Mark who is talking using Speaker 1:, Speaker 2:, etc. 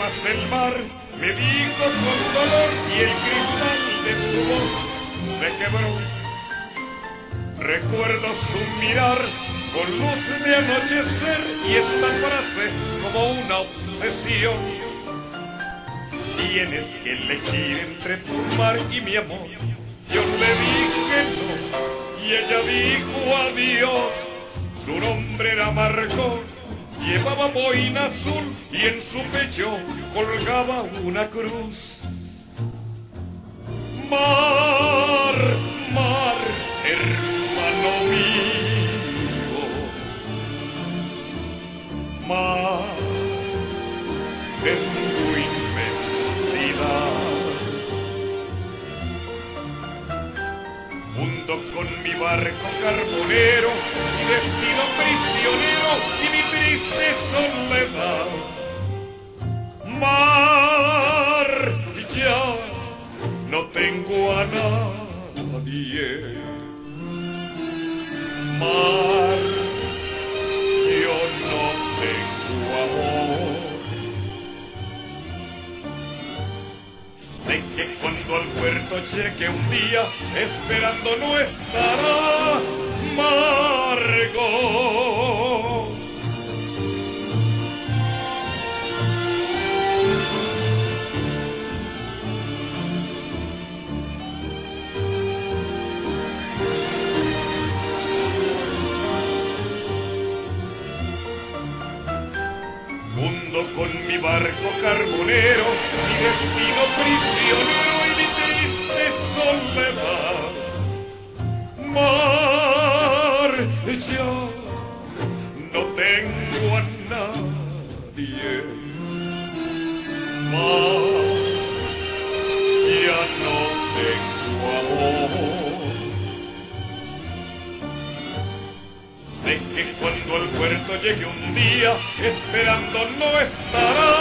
Speaker 1: del mar, me dijo con dolor y el cristal de su voz se quebró. Recuerdo su mirar con luz de anochecer y esta frase como una obsesión. Tienes que elegir entre tu mar y mi amor. Yo le dije no y ella dijo adiós. Su nombre era Margot, llevaba boina azul y en su pecho colgaba una cruz. Mar, mar, hermano mío. Mar, en tu inmensidad. Mundo con mi barco carbonero, mi destino prisionero Mar, yo no tengo amor. Sé que cuando al puerto llegue un día, esperando no estará Margot. Con mi barco carbonero, mi destino prisionero y mi triste soledad. Mar, ya no tengo a nadie. Mar, ya no tengo amor. Sé que cuando al puerto llegue un día, esperando no estará.